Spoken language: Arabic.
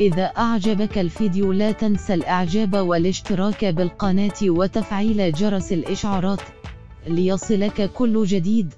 إذا أعجبك الفيديو لا تنسى الإعجاب والاشتراك بالقناة وتفعيل جرس الإشعارات ليصلك كل جديد.